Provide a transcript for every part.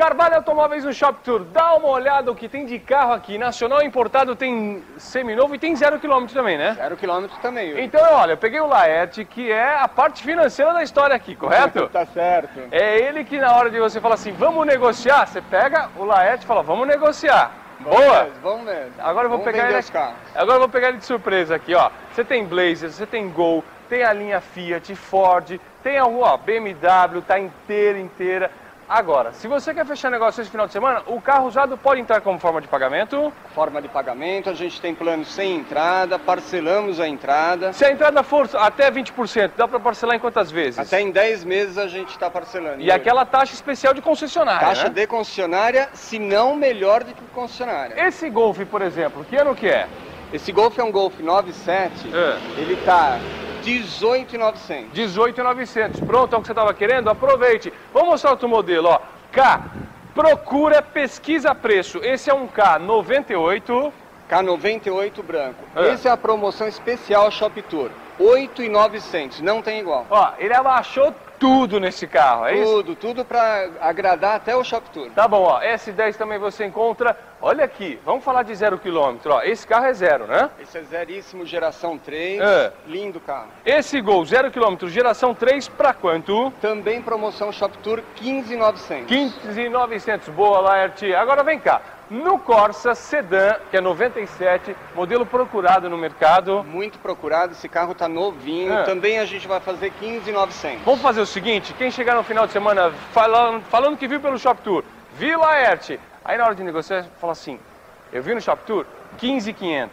Carvalho Automóveis no Shop Tour. Dá uma olhada o que tem de carro aqui. Nacional importado tem seminovo e tem zero quilômetro também, né? Zero quilômetro também. Yuri. Então, olha, eu peguei o Laerte, que é a parte financeira da história aqui, correto? tá certo. É ele que na hora de você falar assim, vamos negociar, você pega o Laerte e fala, vamos negociar. Vamos Boa! mesmo, vamos mesmo. Agora eu vou Vamos pegar ele. Agora vou pegar ele de surpresa aqui, ó. Você tem Blazer, você tem Gol, tem a linha Fiat, Ford, tem a ó, BMW, tá inteira, inteira. Agora, se você quer fechar negócio esse final de semana, o carro usado pode entrar como forma de pagamento. Forma de pagamento, a gente tem plano sem entrada, parcelamos a entrada. Se a entrada for até 20%, dá para parcelar em quantas vezes? Até em 10 meses a gente está parcelando. E Yuri. aquela taxa especial de concessionária, Taxa né? de concessionária, se não melhor do que concessionária. Esse Golf, por exemplo, que ano que é? Esse Golf é um Golf 97, É. ele tá 18,900. 18,900. Pronto, é o que você estava querendo? Aproveite. Vamos mostrar outro modelo, ó. K. Procura, pesquisa preço. Esse é um K98. K98 branco. É. Essa é a promoção especial Shop Tour. 8,900, não tem igual. Ó, ele abaixou tudo nesse carro, é isso? Tudo, tudo para agradar até o Shop Tour. Tá bom, ó. S10 também você encontra. Olha aqui, vamos falar de zero quilômetro, ó. Esse carro é zero, né? Esse é zeríssimo, geração 3, É. lindo carro. Esse Gol, zero quilômetro, geração 3, pra quanto? Também promoção Shop Tour 15,900. 15,900. Boa, Laerte. Agora vem cá. No Corsa Sedan, que é 97, modelo procurado no mercado. Muito procurado, esse carro tá novinho. É. Também a gente vai fazer 15,900. Vamos fazer o seguinte, quem chegar no final de semana falando, falando que viu pelo Shop Tour, viu Laerte, aí na hora de negociar, fala assim, eu vi no Shop Tour, 15,500.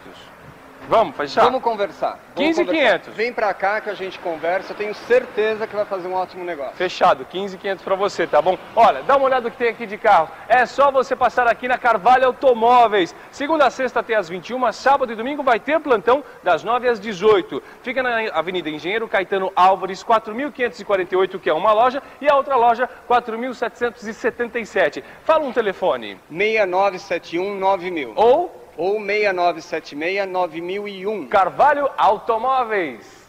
Vamos fechar? Vamos conversar. Vamos 15,500. conversar. Vem pra cá que a gente conversa. Eu tenho certeza que vai fazer um ótimo negócio. Fechado, 15,500 para você, tá bom? Olha, dá uma olhada no que tem aqui de carro. É só você passar aqui na Carvalho Automóveis. Segunda a sexta até às 21, sábado e domingo vai ter plantão das 9 às 18. Fica na Avenida Engenheiro Caetano Álvares, 4.548, que é uma loja, e a outra loja, 4.777. Fala um telefone. 6971 9000 Ou ou 6976 9001. Carvalho Automóveis.